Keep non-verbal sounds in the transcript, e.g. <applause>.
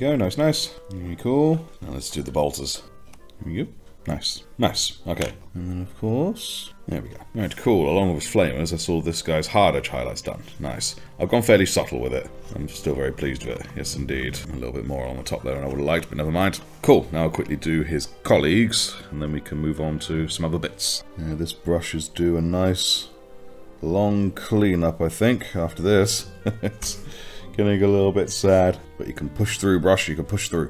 go, nice, nice. Very cool. Now let's do the bolters. Here we go. Nice, nice. Okay, and then of course, there we go. Right, cool. Along with his flamers, I saw this guy's hard edge highlights done. Nice. I've gone fairly subtle with it. I'm still very pleased with it. Yes, indeed. A little bit more on the top there than I would have liked, but never mind. Cool. Now I'll quickly do his colleagues, and then we can move on to some other bits. Yeah, this brush is due a nice long cleanup, I think, after this. <laughs> it's getting a little bit sad, but you can push through brush, you can push through.